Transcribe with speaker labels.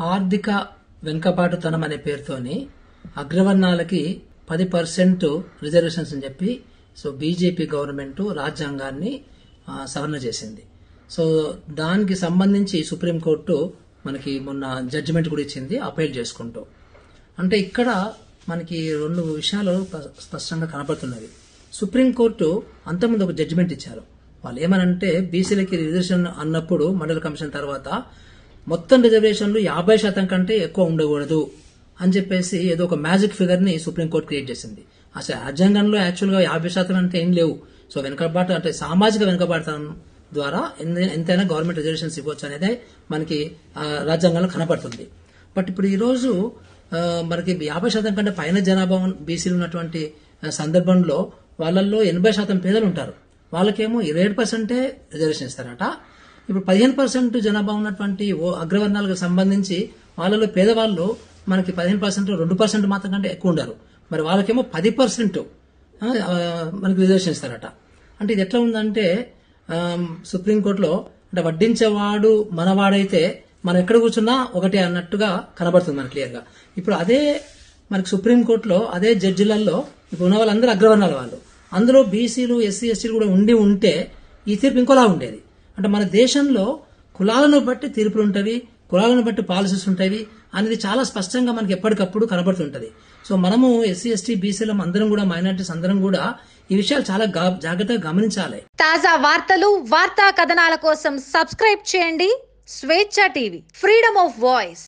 Speaker 1: ఆర్థిక వెనుకబాటుతనం అనే పేరుతోని అగ్రవర్ణాలకి పది పర్సెంట్ రిజర్వేషన్స్ అని చెప్పి సో బీజేపీ గవర్నమెంట్ రాజ్యాంగాన్ని సవరణ చేసింది. సో దానికి సంబంధించి సుప్రీంకోర్టు మనకి మొన్న జడ్జిమెంట్ కూడా ఇచ్చింది అపీల్ చేసుకుంటూ. అంటే ఇక్కడ మనకి రెండు విషయాలు స్పష్టంగా కనబడుతున్నవి. సుప్రీంకోర్టు అంతకుముందు ఒక జడ్జిమెంట్ ఇచ్చారు. వాళ్ళు ఏమనంటే బీసీలకి రిజర్వేషన్ అన్నప్పుడు మండల కమిషన్ తర్వాత మొత్తం రిజర్వేషన్లు యాభై శాతం కంటే ఎక్కువ ఉండకూడదు అని చెప్పేసి ఏదో ఒక మ్యాజిక్ ఫిగర్ని సుప్రీంకోర్టు క్రియేట్ చేసింది. అసలు రాజ్యాంగంలో యాక్చువల్గా యాభై శాతం అంటే ఏం లేవు. సో వెనుకబాటు అంటే సామాజిక వెనుకబాటుతనం ద్వారా ఎంతైనా గవర్నమెంట్ రిజర్వేషన్స్ ఇవ్వచ్చు అనేది మనకి రాజ్యాంగంలో కనపడుతుంది. బట్ ఇప్పుడు ఈరోజు మనకి యాభై శాతం కంటే పైన జనాభా బీసీలు ఉన్నటువంటి సందర్భంలో వాళ్ళల్లో ఎనభై శాతం పేదలు ఉంటారు. వాళ్ళకేమో ఇరవై ఏడు పర్సెంటే రిజర్వేషన్ ఇస్తారట. ఇప్పుడు పదిహేను పర్సెంట్ జనాభా ఉన్నటువంటి ఓ అగ్రవర్ణాలకు సంబంధించి వాళ్ళలో పేదవాళ్ళు మనకి పదిహేను పర్సెంట్ రెండు పర్సెంట్ మాత్రం కంటే ఎక్కువ ఉండరు. మరి వాళ్ళకేమో పది పర్సెంట్ మనకి రిజర్వేషన్ ఇస్తారట. అంటే ఇది ఎట్లా ఉందంటే సుప్రీంకోర్టులో అంటే వడ్డించేవాడు మనవాడైతే మనం ఎక్కడ కూర్చున్నా ఒకటే అన్నట్టుగా కనబడుతుంది మనకి క్లియర్గా ఇప్పుడు అదే మనకి సుప్రీంకోర్టులో అదే జడ్జిలలో ఇప్పుడు ఉన్న వాళ్ళందరూ అగ్రవర్ణాల వాళ్ళు. అందులో బీసీలు ఎస్సీ ఎస్టీలు కూడా ఉండి ఉంటే ఈ తీర్పు ఇంకోలా ఉండేది. అంటే మన దేశంలో కులాలను బట్టి తీర్పులు ఉంటవి కులాలను బట్టి పాలసీస్ ఉంటాయి అనేది చాలా స్పష్టంగా మనకి ఎప్పటికప్పుడు కనబడుతుంటది. సో మనము ఎస్సీ ఎస్టీ బీసీలం అందరం కూడా మైనార్టీస్ అందరం కూడా ఈ విషయాలు చాలా జాగ్రత్తగా గమనించాలి.
Speaker 2: తాజా వార్తలు వార్తా కథనాల కోసం సబ్స్క్రైబ్ చేయండి స్వేచ్ఛ టీవీ ఫ్రీడమ్ ఆఫ్ వాయిస్.